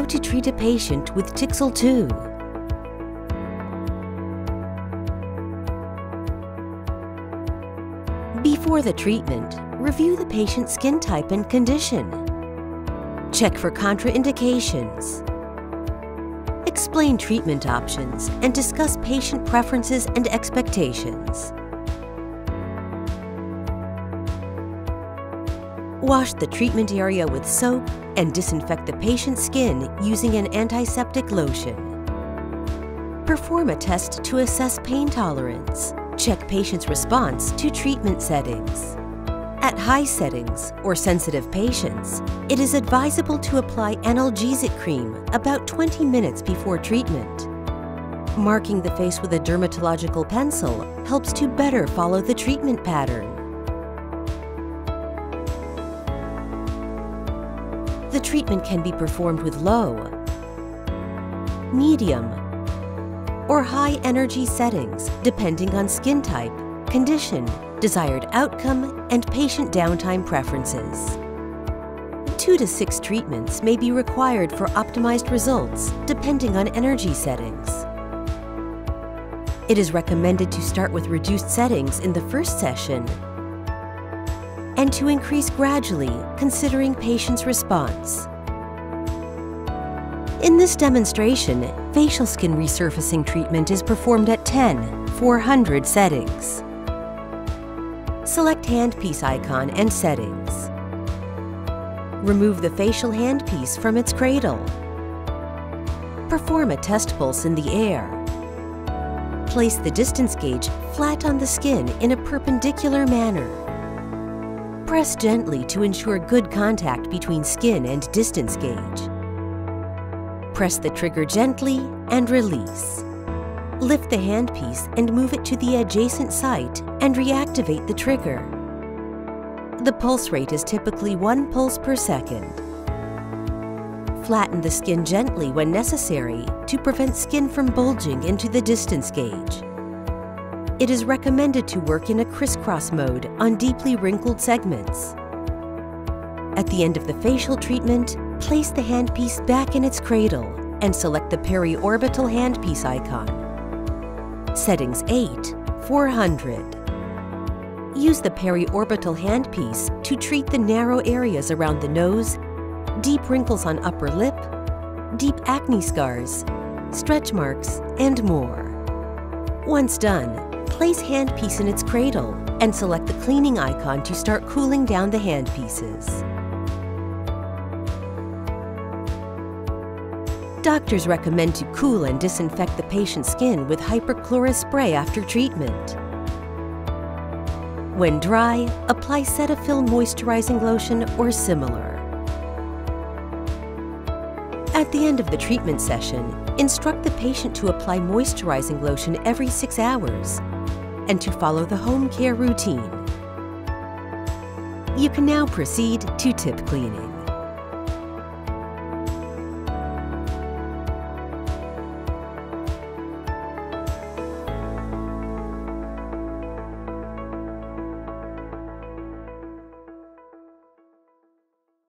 how to treat a patient with Tixel 2. Before the treatment, review the patient's skin type and condition. Check for contraindications. Explain treatment options and discuss patient preferences and expectations. Wash the treatment area with soap and disinfect the patient's skin using an antiseptic lotion. Perform a test to assess pain tolerance. Check patient's response to treatment settings. At high settings or sensitive patients, it is advisable to apply analgesic cream about 20 minutes before treatment. Marking the face with a dermatological pencil helps to better follow the treatment pattern. The treatment can be performed with low, medium, or high energy settings depending on skin type, condition, desired outcome, and patient downtime preferences. Two to six treatments may be required for optimized results depending on energy settings. It is recommended to start with reduced settings in the first session and to increase gradually considering patient's response. In this demonstration, facial skin resurfacing treatment is performed at 10, 400 settings. Select handpiece icon and settings. Remove the facial handpiece from its cradle. Perform a test pulse in the air. Place the distance gauge flat on the skin in a perpendicular manner. Press gently to ensure good contact between skin and distance gauge. Press the trigger gently and release. Lift the handpiece and move it to the adjacent site and reactivate the trigger. The pulse rate is typically one pulse per second. Flatten the skin gently when necessary to prevent skin from bulging into the distance gauge it is recommended to work in a crisscross mode on deeply wrinkled segments. At the end of the facial treatment, place the handpiece back in its cradle and select the periorbital handpiece icon. Settings 8, 400. Use the periorbital handpiece to treat the narrow areas around the nose, deep wrinkles on upper lip, deep acne scars, stretch marks, and more. Once done, place handpiece in its cradle and select the cleaning icon to start cooling down the handpieces. Doctors recommend to cool and disinfect the patient's skin with hypochlorous spray after treatment. When dry, apply Cetaphil moisturizing lotion or similar. At the end of the treatment session, instruct the patient to apply moisturizing lotion every six hours and to follow the home care routine. You can now proceed to tip cleaning.